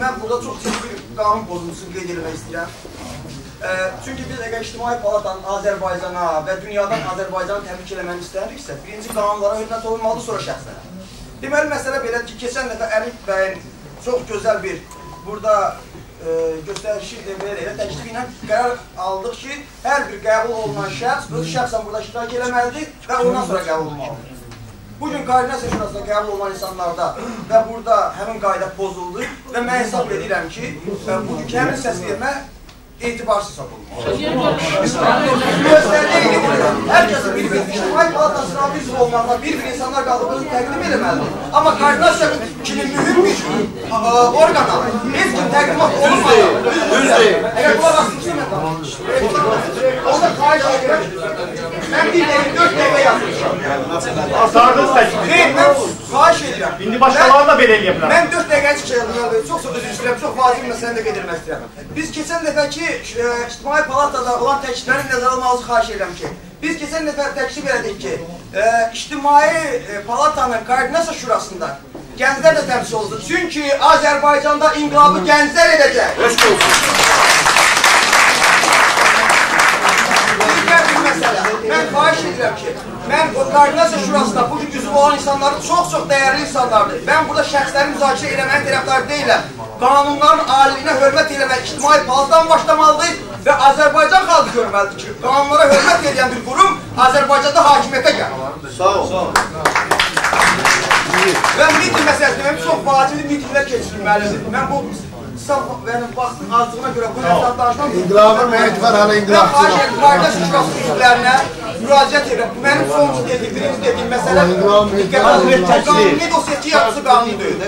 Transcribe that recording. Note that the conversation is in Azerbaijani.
Mən burada çox ciddi bir qanun pozuntusunu qeyd etmək istəyirəm. E, çünki biz əgər İctimai Palatanın Azərbaycana və dünyadan Azərbaycanı təbrik eləməni istəyiriksə, birinci qanunlara hörmət olunmalıdır, sonra şəxslərə. Deməli, məsələ belədir ki, keçən dəfə Əlif bəyin çox gözəl bir burada e, göstərişi belə elə təklif ilə qərar aldıq ki, hər bir qəbul olunan şəxs öz şəxsən burada iştirak eləməlidir və ondan sonra qəbul olmalıdır. Bugün koordinasiya şurasında qəbul olunan insanlarda və burada həmin qayda pozuldu və mən hesab edirəm ki, e, bugünkü həmin səs vermə etibarsız hesab olunmalı. Kəsin bir-bir ictimai palatasına üzv olmaqla bir-bir insanlar özünü təqdim eləməlidir. Amma koordinasiya kimi mühüm bir a, orqana heç kim təqdimat olunmayan, düz deyil. Əgər qulaq asmışsa mən danışmışam. Onda xahiş edirəm, mən bir dəqiqə, dörd dəqiqə yazmışam. Asardınız təklif. Xeyr, mən xahiş edirəm. İndi başqaları da belə eləyə bilər. Mən 4 dəqiqə çıxacağım. Çox çox üzr istəyirəm. Çox vacib məsələni də qeyd etmək istəyirəm. Biz keçən dəfəki e, İctimai Palatada olan təklifləri nəzərə almağınızı xahiş edirəm ki, biz keçən dəfə təklif elədik ki, e, İctimai e, Palatanın Koordinasiya Şurasında gənclər də təmsil olsun. Çünki Azərbaycanda inqilabı gənclər edəcək. Eşq olsun. Digər bir məsələ. Mən edirəm ki, mən o koordinasiya şurasında bu gün üzv olan insanları çox-çox dəyərli insanlardır. Mən burada şəxsləri müzakirə eləməyin tərəfdarı deyiləm. Qanunların aliliyinə hörmət eləmək ictimai palatadan başlamalıdır və Azərbaycan xalqı görməlidir ki, qanunlara hörmət edən bir qurum Azərbaycanda hakimiyyətə gəlir. Sağ ol. Və miting məsələsi demək çox vacib mitinglər keçirilməlidir. Mən bu mənim vaxtın azlığına görə bu məsələ danışmam. İnqilabın meyiti var, Mən inqilabçı edirəm, qardaş şurası üzvlərinə müraciət edirəm. Bu mənim sonuncu dediyim, birinci dediyim məsələ Qanuni dosya 2 yaxşı qanun deyil.